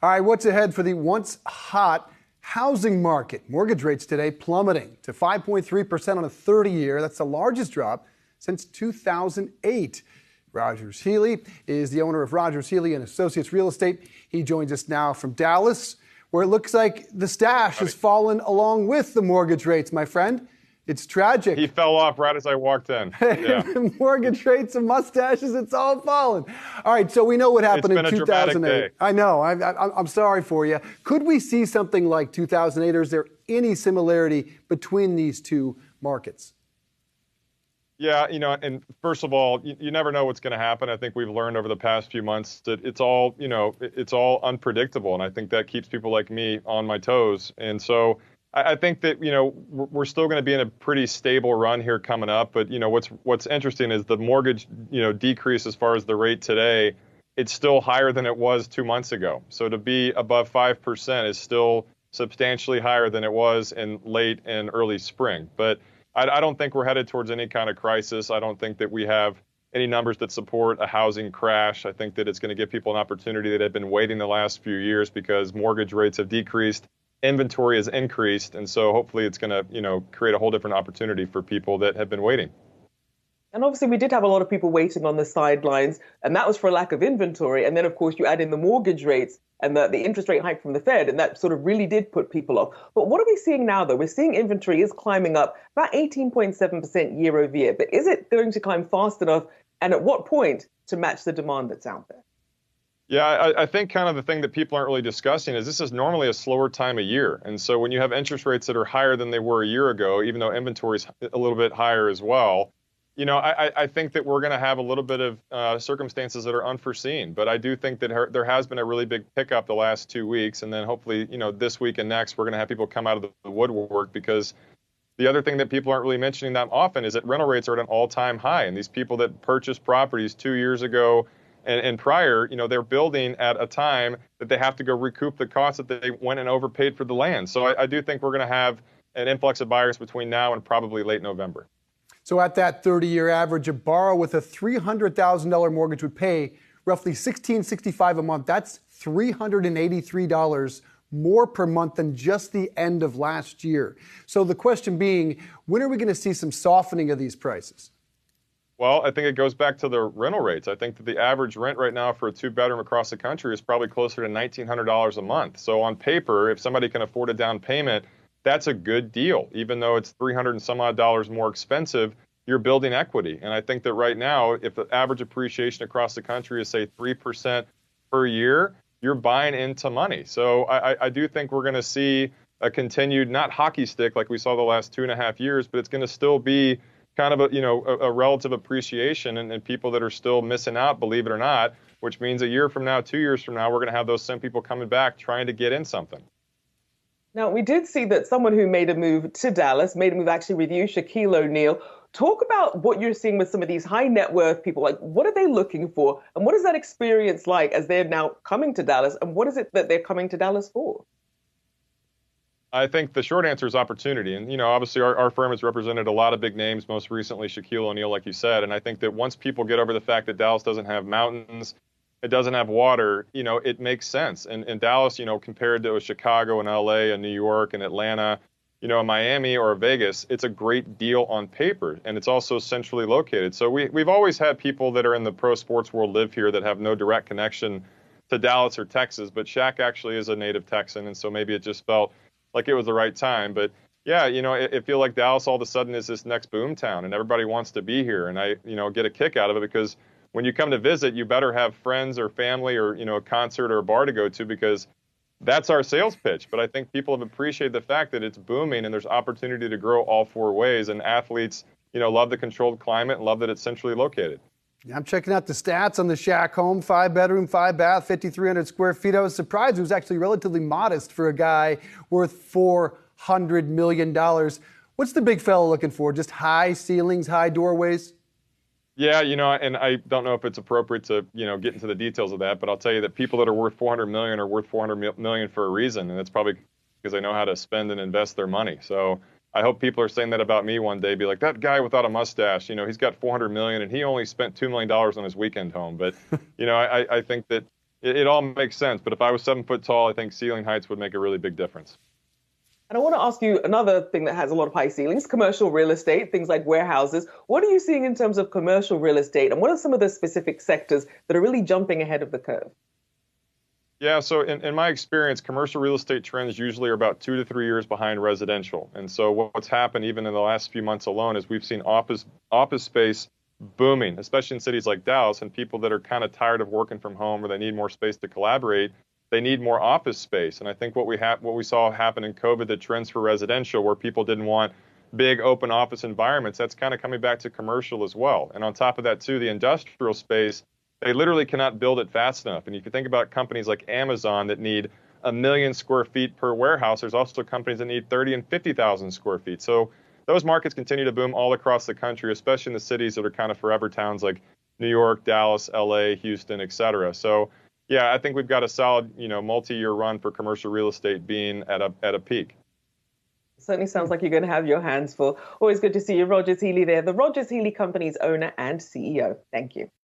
All right, what's ahead for the once hot housing market? Mortgage rates today plummeting to 5.3% on a 30 year. That's the largest drop since 2008. Rogers Healy is the owner of Rogers Healy and Associates Real Estate. He joins us now from Dallas, where it looks like the stash has fallen along with the mortgage rates, my friend. It's tragic. He fell off right as I walked in. Yeah. mortgage rates and mustaches, it's all fallen. All right, so we know what happened in 2008. I know. I, I, I'm sorry for you. Could we see something like 2008, or is there any similarity between these two markets? Yeah, you know, and first of all, you, you never know what's going to happen. I think we've learned over the past few months that it's all, you know, it's all unpredictable, and I think that keeps people like me on my toes. And so, I, think that you know we're still going to be in a pretty stable run here coming up. But you know, what's what's interesting is the mortgage, you know, decrease as far as the rate today. It's still higher than it was two months ago. So to be above five percent is still substantially higher than it was in late and early spring. But I, I don't think we're headed towards any kind of crisis. I don't think that we have any numbers that support a housing crash. I think that it's going to give people an opportunity that have been waiting the last few years because mortgage rates have decreased, inventory has increased, and so hopefully it's going to, you know, create a whole different opportunity for people that have been waiting. And obviously, we did have a lot of people waiting on the sidelines, and that was for a lack of inventory. And then, of course, you add in the mortgage rates and the, the interest rate hike from the Fed, and that sort of really did put people off. But what are we seeing now, though? We're seeing inventory is climbing up about 18.7% year over year. But is it going to climb fast enough, and at what point to match the demand that's out there? Yeah, I, I, think kind of the thing that people aren't really discussing is this is normally a slower time of year. And so when you have interest rates that are higher than they were a year ago, even though inventory is a little bit higher as well, you know, I, I think that we're going to have a little bit of uh, circumstances that are unforeseen, but I do think that her, there has been a really big pickup the last two weeks, and then hopefully, you know, this week and next, we're going to have people come out of the, the woodwork because the other thing that people aren't really mentioning that often is that rental rates are at an all-time high, and these people that purchased properties two years ago and, and prior, you know, they're building at a time that they have to go recoup the costs that they went and overpaid for the land. So I, I do think we're going to have an influx of buyers between now and probably late November. So at that 30-year average, a borrower with a $300,000 mortgage would pay roughly 1665 a month. That's $383 more per month than just the end of last year. So the question being, when are we going to see some softening of these prices? Well, I think it goes back to the rental rates. I think that the average rent right now for a two bedroom across the country is probably closer to $1,900 a month. So on paper, if somebody can afford a down payment, that's a good deal. Even though it's 300 and some odd dollars more expensive, you're building equity. And I think that right now, if the average appreciation across the country is say 3% per year, you're buying into money. So I, I do think we're going to see a continued, not hockey stick like we saw the last two and a half years, but it's going to still be kind of a you know a, a relative appreciation and, and, people that are still missing out, believe it or not. Which means a year from now, two years from now, we're going to have those same people coming back trying to get in something. Now, we did see that someone who made a move to Dallas made a move actually with you, Shaquille O'Neal. Talk about what you're seeing with some of these high net worth people. Like, what are they looking for? And what is that experience like as they're now coming to Dallas? And what is it that they're coming to Dallas for? I think the short answer is opportunity. And, you know, obviously our, our firm has represented a lot of big names, most recently Shaquille O'Neal, like you said. And I think that once people get over the fact that Dallas doesn't have mountains, it doesn't have water, you know, it makes sense. And in Dallas, you know, compared to Chicago and LA and New York and Atlanta, you know, Miami or Vegas, it's a great deal on paper. And it's also centrally located. So we, we've always had people that are in the pro sports world live here that have no direct connection to Dallas or Texas. But Shaq actually is a native Texan. And so maybe it just felt like it was the right time. But yeah, you know, it, it feels like Dallas all of a sudden is this next boom town and everybody wants to be here. And I, you know, get a kick out of it because when you come to visit, you better have friends or family or you know a concert or a bar to go to because that's our sales pitch. But I think people have appreciated the fact that it's booming and there's opportunity to grow all four ways. And athletes, you know, love the controlled climate and love that it's centrally located. I'm checking out the stats on the Shaq home, five bedroom, five bath, 5,300 square feet. I was surprised it was actually relatively modest for a guy worth $400 million. What's the big fella looking for? Just high ceilings, high doorways? Yeah, you know, and I don't know if it's appropriate to, you know, get into the details of that, but I'll tell you that people that are worth 400 million are worth 400 million for a reason, and it's probably because they know how to spend and invest their money. So I hope people are saying that about me one day. Be like that guy without a mustache. You know, he's got 400 million, and he only spent two million dollars on his weekend home. But you know, I, I think that it, it all makes sense. But if I was seven foot tall, I think ceiling heights would make a really big difference. And I want to ask you another thing that has a lot of high ceilings commercial real estate, things like warehouses. What are you seeing in terms of commercial real estate, and what are some of the specific sectors that are really jumping ahead of the curve? Yeah, so in, in my experience, commercial real estate trends usually are about two to three years behind residential. And so what's happened even in the last few months alone is we've seen office office space booming, especially in cities like Dallas, and people that are kind of tired of working from home or they need more space to collaborate, they need more office space. And I think what we have what we saw happen in COVID, the trends for residential where people didn't want big open office environments, that's kind of coming back to commercial as well. And on top of that too, the industrial space they literally cannot build it fast enough. And you can think about companies like Amazon that need a million square feet per warehouse. There's also companies that need 30 and 50,000 square feet. So those markets continue to boom all across the country, especially in the cities that are kind of forever towns like New York, Dallas, LA, Houston, et cetera. So yeah, I think we've got a solid, you know, multi-year run for commercial real estate being at a at a peak. Certainly sounds like you're going to have your hands full. Always good to see you, Rogers Healy there, the Rogers Healy Company's owner and CEO. Thank you.